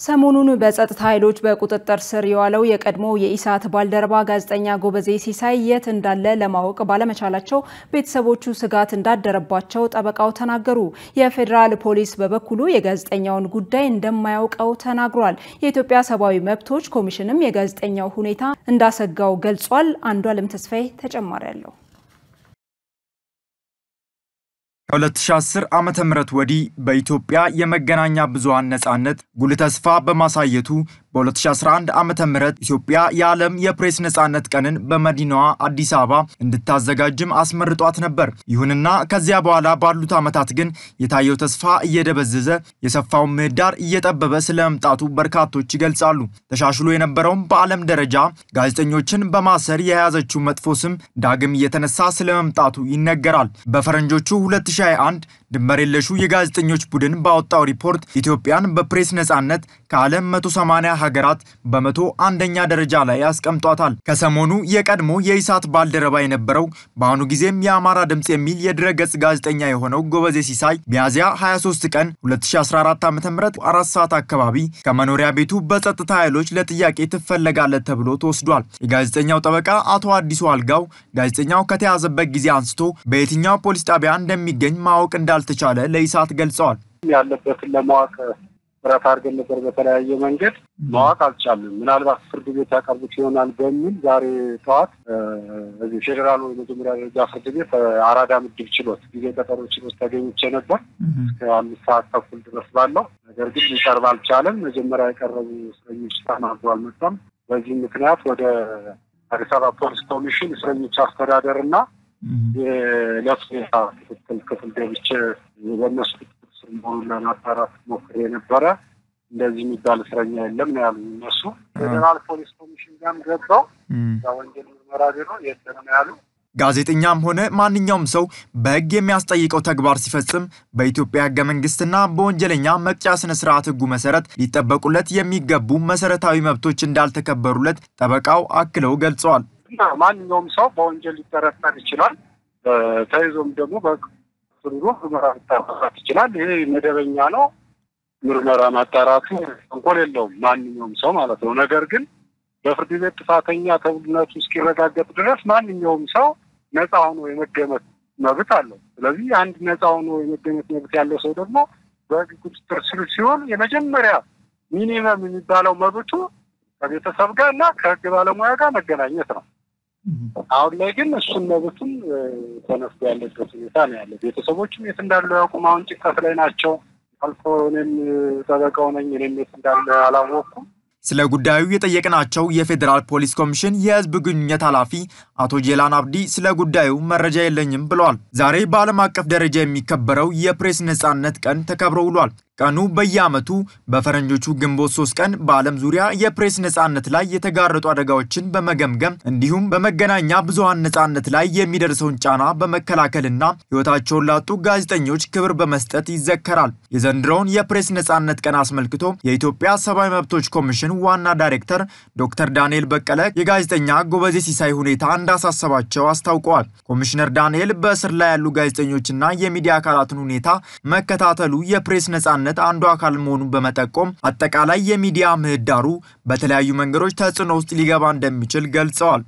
ሰሞኑን በጸጥታ ኃይሎች በቁጥጥር ስር የዋለው የቀድሞ የኢሳት ባልደረባ ጋዜጠኛ ጎበዜ ሲሳይ የት እንዳለ ለማወቅ ባለመቻላቸው ቤተሰቦቹ ስጋት እንዳደረባቸው ጠበቃው ተናገሩ። የፌዴራል ፖሊስ በበኩሉ የጋዜጠኛውን ጉዳይ እንደማያውቀው ተናግሯል። የኢትዮጵያ ሰብአዊ መብቶች ኮሚሽንም የጋዜጠኛው ሁኔታ እንዳሰጋው ገልጿል። አንዷለም ተስፋዬ ተጨማሪ አለው። ከ2010 ዓመተ ምህረት ወዲህ በኢትዮጵያ የመገናኛ ብዙሃን ነጻነት ጉልህ ተስፋ በማሳየቱ በ2011 ዓመተ ምህረት ኢትዮጵያ የዓለም የፕሬስ ነጻነት ቀንን በመዲናዋ አዲስ አበባ እንድታዘጋጅም አስመርጧት ነበር። ይሁንና ከዚያ በኋላ ባሉት ዓመታት ግን የታየው ተስፋ እየደበዘዘ የሰፋውን ምህዳር እየጠበበ ስለመምጣቱ በርካቶች ይገልጻሉ። ተሻሽሎ የነበረውም በዓለም ደረጃ ጋዜጠኞችን በማሰር የያዘችው መጥፎ ስም ዳግም እየተነሳ ስለመምጣቱ ይነገራል። በፈረንጆቹ 2021 ድንበር የለሹ የጋዜጠኞች ቡድን ባወጣው ሪፖርት ኢትዮጵያን በፕሬስ ነጻነት ከዓለም 180 ሀገራት በመቶ አንደኛ ደረጃ ላይ ያስቀምጧታል። ከሰሞኑ የቀድሞ የኢሳት ባልደረባ የነበረው በአሁኑ ጊዜም የአማራ ድምፅ የሚል የድረገጽ ጋዜጠኛ የሆነው ጎበዜ ሲሳይ ሚያዝያ 23 ቀን 2014 ዓ ም አራት ሰዓት አካባቢ ከመኖሪያ ቤቱ በጸጥታ ኃይሎች ለጥያቄ ትፈለጋለት ተብሎ ተወስዷል። የጋዜጠኛው ጠበቃ አቶ አዲሱ አልጋው ጋዜጠኛው ከተያዘበት ጊዜ አንስቶ በየትኛው ፖሊስ ጣቢያ እንደሚገኝ ማወቅ እንዳልተቻለ ለኢሳት ገልጸዋል። ያለበትን ለማወቅ ጥረት አድርገን ነበር። በተለያየ መንገድ ማወቅ አልቻልንም። ምናልባት ፍርድ ቤት ያቀርቡት ይሆናል በሚል ዛሬ ጠዋት እዚህ ፌዴራሉ የመጀመሪያ ደረጃ ፍርድ ቤት አራዳ ምድብ ችሎት ጊዜ ቀጠሮ ችሎት ተገኝቼ ነበር እስከ አምስት ሰዓት ተኩል ድረስ ባለው። ነገር ግን ሊቀርብ አልቻለም። መጀመሪያ የቀረቡ እስረኞች ተናግሮ አልመጣም። በዚህ ምክንያት ወደ አዲስ አበባ ፖሊስ ኮሚሽን እስረኞች አስተዳደር እና የዕለት ሁኔታ ክትትል ክፍል ገብቼ ስር መሆኑን ለማጣራት ሞክሬ ነበረ። እንደዚህ የሚባል እስረኛ የለም ነው ያሉ እነሱ። ፌዴራል ፖሊስ ኮሚሽን ጋርም ገብተው ወንጀል ምርመራ ቢሮ የለም ነው ያሉ። ጋዜጠኛም ሆነ ማንኛውም ሰው በሕግ የሚያስጠይቀው ተግባር ሲፈጽም በኢትዮጵያ ሕገ መንግስትና በወንጀለኛ መቅጫ ስነ ስርዓት ሕጉ መሰረት ሊጠበቁለት የሚገቡ መሰረታዊ መብቶች እንዳልተከበሩለት ጠበቃው አክለው ገልጸዋል። ማንኛውም ሰው በወንጀል ሊጠረጠር ይችላል። ተይዞም ደግሞ በስሩ ምርመራ ሊጣራት ይችላል። ይሄ መደበኛ ነው። ምርመራ ማጣራቱ ተንኮል የለውም፣ ማንኛውም ሰው ማለት ነው። ነገር ግን በፍርድ ቤት ጥፋተኛ ተብልነቱ እስኪረጋገጥ ድረስ ማንኛውም ሰው ነፃ ሆኖ የመገመት መብት አለው። ስለዚህ አንድ ነፃ ሆኖ የመገመት መብት ያለው ሰው ደግሞ በህግ ቁጥጥር ስር ሲሆን የመጀመሪያ ሚኒመም የሚባለው መብቱ ከቤተሰብ ጋር እና ከህግ ባለሙያ ጋር መገናኘት ነው። አሁን ላይ ግን እሱን መብቱን ተነስቶ ያለበት ሁኔታ ነው ያለ። ቤተሰቦችም የት እንዳለው ያውቁም። አሁን ጭንቀት ላይ ናቸው። አልፎ እኔም ጠበቃው ነኝ። እኔም የት እንዳለ አላወቅኩም። ስለ ጉዳዩ የጠየቅናቸው የፌዴራል ፖሊስ ኮሚሽን የህዝብ ግንኙነት ኃላፊ አቶ ጄላን አብዲ ስለ ጉዳዩ መረጃ የለኝም ብለዋል። ዛሬ በዓለም አቀፍ ደረጃ የሚከበረው የፕሬስ ነጻነት ቀን ተከብሮ ውሏል። ቀኑ በየዓመቱ በፈረንጆቹ ግንቦት ሶስት ቀን በዓለም ዙሪያ የፕሬስ ነጻነት ላይ የተጋረጡ አደጋዎችን በመገምገም እንዲሁም በመገናኛ ብዙሃን ነጻነት ላይ የሚደርሰውን ጫና በመከላከልና ህይወታቸውን ላጡ ጋዜጠኞች ክብር በመስጠት ይዘከራል። የዘንድሮውን የፕሬስ ነጻነት ቀን አስመልክቶ የኢትዮጵያ ሰብአዊ መብቶች ኮሚሽን ዋና ዳይሬክተር ዶክተር ዳንኤል በቀለ የጋዜጠኛ ጎበዜ ሲሳይ ሁኔታ እንዳሳሰባቸው አስታውቀዋል። ኮሚሽነር ዳንኤል በእስር ላይ ያሉ ጋዜጠኞችና የሚዲያ አካላትን ሁኔታ መከታተሉ የፕሬስ ነጻነት አንዱ አካል መሆኑን በመጠቆም አጠቃላይ የሚዲያ ምህዳሩ በተለያዩ መንገዶች ተጽዕኖ ውስጥ ሊገባ እንደሚችል ገልጸዋል።